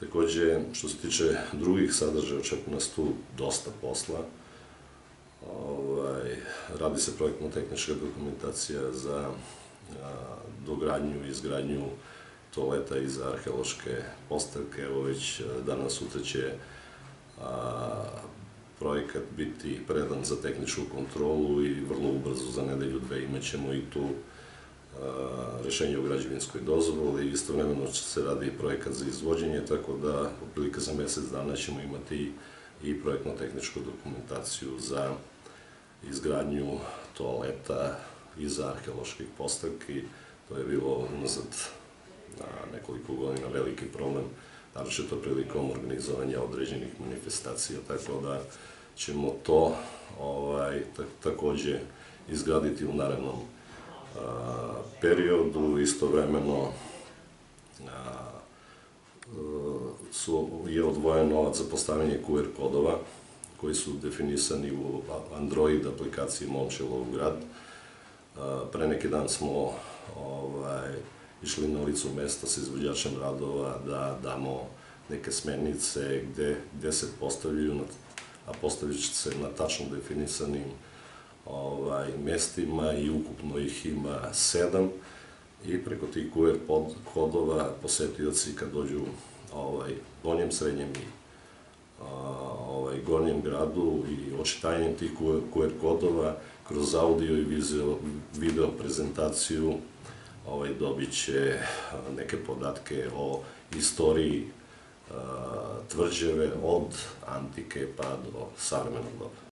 Takođe, što se tiče drugih sadržaja, očekuje nas tu dosta posla. Ovaj, radi se projektno-tehnička dokumentacija za a, dogradnju i izgradnju toaleta i za arheološke postavke. Evo već danas sutra će a, projekat biti predan za tehničku kontrolu i vrlo ubrzo za nedelju dve imaćemo i tu rešenje o građevinskoj dozvoli, istovremeno će se radi projekat za izvođenje, tako da otprilike za mesec dana ćemo imati i projektno-tehničku dokumentaciju za izgradnju toaleta i za arheoloških postavki. To je bilo unazad na nekoliko godina veliki problem, naročito prilikom organizovanja određenih manifestacija, tako da ćemo to ovaj, takođe izgraditi u narednom periodu, istovremeno je odvojen novac za postavljanje QR kodova koji su definisani u Android aplikaciji Momčilov grad. Pre neki dan smo ovaj, išli na licu mesta sa izvođačem radova da damo neke smernice gde, gde se postavljaju, a postavljaju se na tačno definisanim ovaj, mestima i ukupno ih ima sedam i preko tih QR kodova posetioci kad dođu ovaj, donjem, srednjem i ovaj, gornjem gradu i očitajanjem tih QR kodova kroz audio i video, video prezentaciju ovaj, dobit će neke podatke o istoriji tvrđeve od antike pa do savremenog doba.